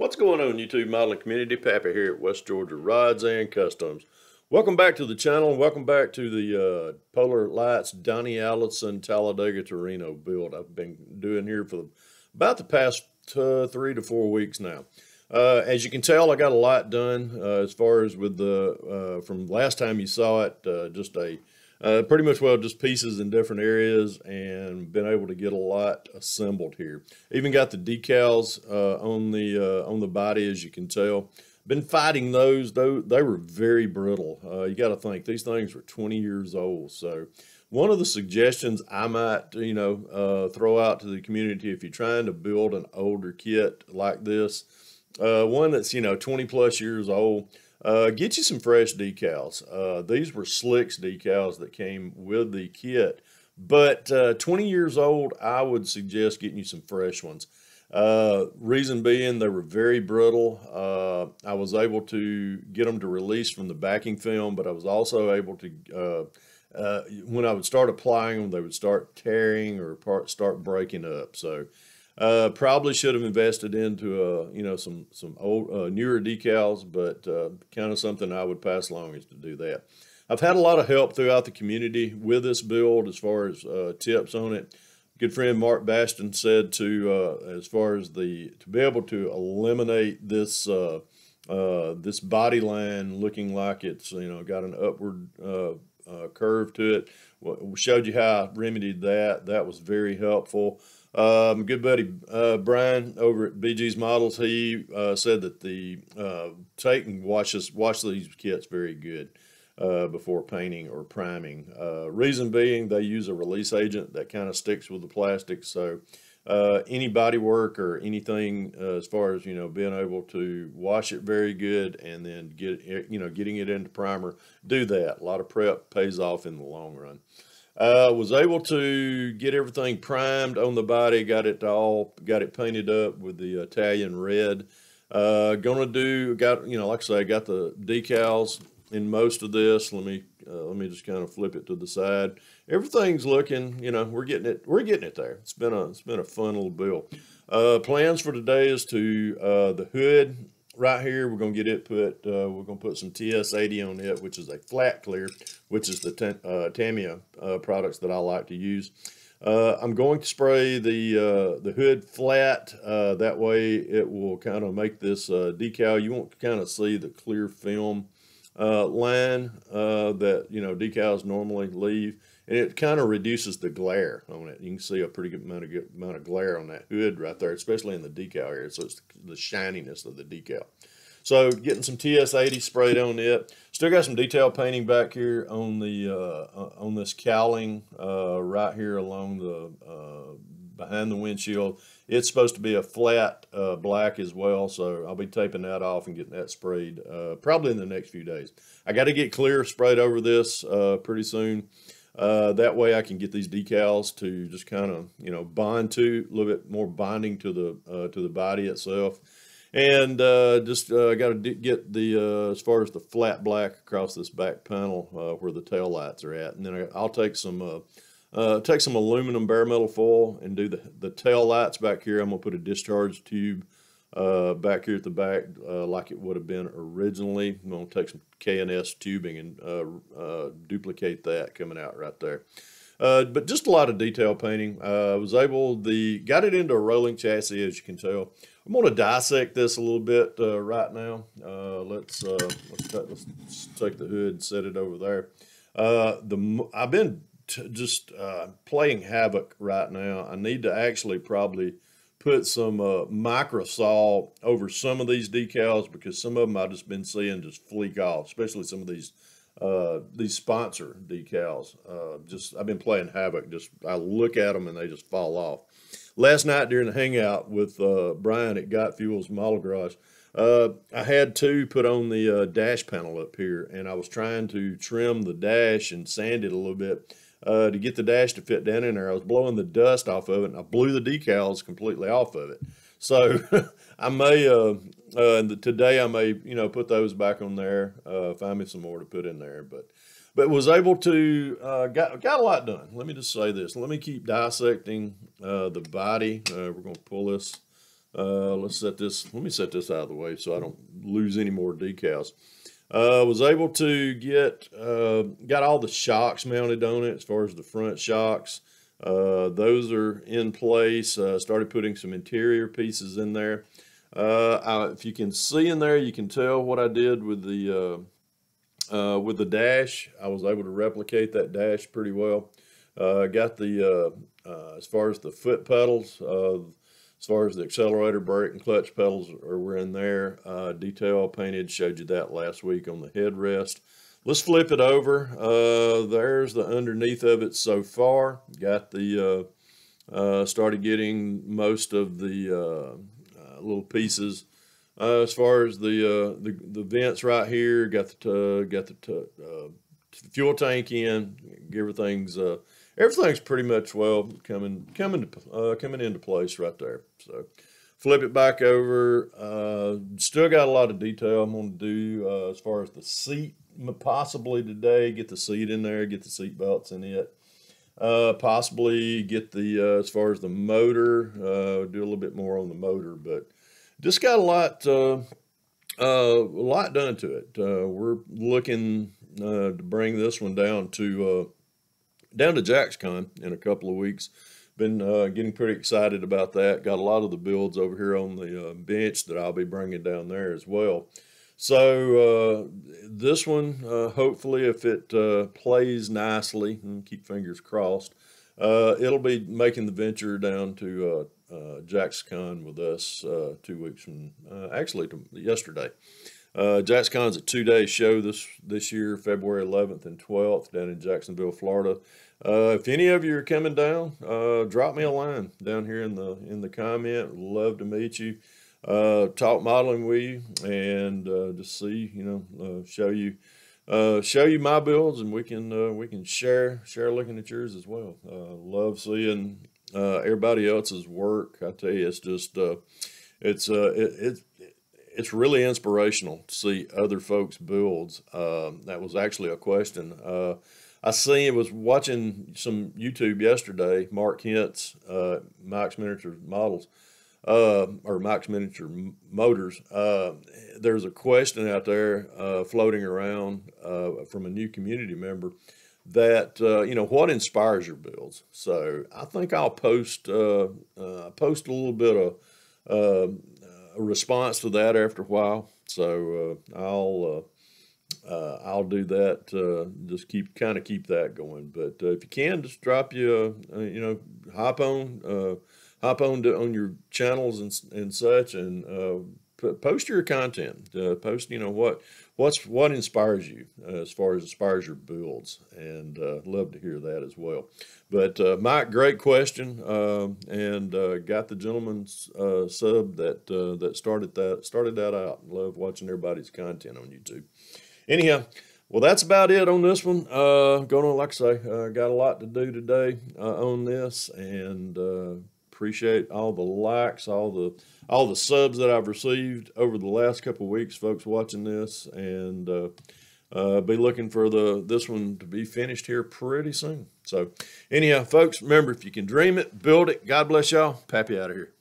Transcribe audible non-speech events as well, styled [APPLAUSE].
What's going on YouTube modeling community? Pappy here at West Georgia Rods and Customs. Welcome back to the channel. Welcome back to the uh, Polar Lights Donnie Allison Talladega Torino build I've been doing here for about the past uh, three to four weeks now. Uh, as you can tell, I got a lot done uh, as far as with the, uh, from last time you saw it, uh, just a uh, pretty much well just pieces in different areas and been able to get a lot assembled here. Even got the decals uh, on the uh, on the body as you can tell. Been fighting those though they were very brittle. Uh, you got to think these things were 20 years old. So one of the suggestions I might you know uh, throw out to the community if you're trying to build an older kit like this, uh, one that's you know 20 plus years old uh, get you some fresh decals. Uh, these were Slixx decals that came with the kit. But uh, 20 years old, I would suggest getting you some fresh ones. Uh, reason being, they were very brittle. Uh, I was able to get them to release from the backing film, but I was also able to, uh, when I would start applying them, they would start tearing or part, start breaking up. So uh, probably should have invested into uh, you know some some old uh, newer decals, but uh, kind of something I would pass along is to do that. I've had a lot of help throughout the community with this build as far as uh, tips on it. Good friend Mark Baston said to uh, as far as the to be able to eliminate this this body line looking like it's you know got an upward curve to it. We showed you how I remedied that. That was very helpful. Um, good buddy uh, Brian over at BG's Models, he uh, said that the uh, take and wash, this, wash these kits very good uh, before painting or priming. Uh, reason being, they use a release agent that kind of sticks with the plastic. So uh, any body work or anything as far as you know being able to wash it very good and then get you know getting it into primer, do that. A lot of prep pays off in the long run. Uh, was able to get everything primed on the body, got it all, got it painted up with the Italian red. Uh, gonna do, got, you know, like I say, I got the decals in most of this. Let me, uh, let me just kind of flip it to the side. Everything's looking, you know, we're getting it, we're getting it there. It's been a, it's been a fun little build. Uh, plans for today is to, uh, the hood right here, we're going to get it put, uh, we're going to put some TS80 on it, which is a flat clear, which is the uh, Tamiya uh, products that I like to use. Uh, I'm going to spray the uh, the hood flat. Uh, that way it will kind of make this decal. You won't kind of see the clear film line that, you know, decals normally leave. And it kind of reduces the glare on it. You can see a pretty good amount of, good amount of glare on that hood right there, especially in the decal area. So it's the shininess of the decal. So getting some TS80 sprayed on it. Still got some detail painting back here on the uh, uh, on this cowling uh, right here along the uh, behind the windshield. It's supposed to be a flat uh, black as well, so I'll be taping that off and getting that sprayed uh, probably in the next few days. I got to get clear sprayed over this pretty soon. That way I can get these decals to just kind of you know bond to a little bit more bonding to the to the body itself and uh, just uh, got to get the uh, as far as the flat black across this back panel uh, where the tail lights are at, and then I'll take some uh, uh, take some aluminum bare metal foil and do the the tail lights back here. I'm gonna put a discharge tube back here at the back like it would have been originally. I'm gonna take some K&S tubing and duplicate that coming out right there. but just a lot of detail painting. I was able the got it into a rolling chassis as you can tell. I'm going to dissect this a little bit uh, right now. Uh, let's, uh, let's, let's, take the hood and set it over there. Uh, the I've been just uh, playing havoc right now. I need to actually probably put some uh, microsol over some of these decals because some of them I've just been seeing just fleek off, especially some of these uh, these sponsor decals. Uh, just I've been playing havoc. Just I look at them and they just fall off last night during the hangout with uh, Brian at Got Fuels Model Garage, uh, I had to put on the uh, dash panel up here, and I was trying to trim the dash and sand it a little bit uh, to get the dash to fit down in there. I was blowing the dust off of it, and I blew the decals completely off of it. So [LAUGHS] I may uh, uh, today I may you know put those back on there, find me some more to put in there, but but was able to uh, got got a lot done. Let me just say this. Let me keep dissecting uh, the body. Uh, we're going to pull this Uh, let's set this, let me set this out of the way so I don't lose any more decals. Uh, was able to get, uh, got all the shocks mounted on it as far as the front shocks. Uh, those are in place. Uh, started putting some interior pieces in there. Uh, I, if you can see in there, you can tell what I did with the uh, with the dash. I was able to replicate that dash pretty well. Got the as far as the foot pedals, as far as the accelerator, brake, and clutch pedals are were in there. detail painted. Showed you that last week on the headrest. Let's flip it over. Uh, there's the underneath of it so far. Got the, uh, uh, started getting most of the uh, uh, little pieces. Uh, as far as the, the, the vents right here, got the, got the fuel tank in, everything's, everything's pretty much well coming, coming, to, coming into place right there. So flip it back over. still got a lot of detail I'm going to do as far as the seat possibly today get the seat in there, get the seat belts in it. Uh, possibly get the uh, as far as the motor, uh, do a little bit more on the motor, but just got a lot uh, uh, a lot done to it. Uh, we're looking to bring this one down to down to JaxCon in a couple of weeks. Been getting pretty excited about that. Got a lot of the builds over here on the bench that I'll be bringing down there as well. So uh, this one, uh, hopefully, if it uh, plays nicely, and keep fingers crossed, uh, it'll be making the venture down to uh, uh, JaxCon with us two weeks from actually to yesterday. Uh, JaxCon's a two-day show this this year, February 11th and 12th, down in Jacksonville, Florida. Uh, if any of you are coming down, uh, drop me a line down here in the in the comment. Love to meet you uh, talk modeling with you and uh, just see, you know, uh, show you, uh, show you my builds, and we can uh, we can share share looking at yours as well. Uh, love seeing uh, everybody else's work. I tell you, it's just uh, it's uh, it, it's it's really inspirational to see other folks' builds. Uh, that was actually a question. Uh, I seen was watching some YouTube yesterday. Mark Hintz, uh, Miniature Models uh, or Mike's Miniature Motors, uh, there's a question out there uh, floating around uh, from a new community member that uh, you know what inspires your builds. So I think I'll post uh, post a little bit of a response to that after a while. So uh, I'll. Uh, uh, I'll do that. just keep kind of keep that going. But if you can, just drop you, you know, hop on hop on to, on your channels and and such, and uh, post your content. Uh, post, you know what what's what inspires you uh, as far as inspires your builds, and uh, love to hear that as well. But uh, Mike, great question, um, and uh, got the gentleman's sub that that started that started that out. Love watching everybody's content on YouTube. Anyhow. Well, that's about it on this one. Uh, going on, like I say, uh, got a lot to do today uh, on this, and appreciate all the likes, all the all the subs that I've received over the last couple weeks, folks watching this, and uh, uh, be looking for the this one to be finished here pretty soon. So, anyhow, folks, remember if you can dream it, build it. God bless y'all. Pappy out of here.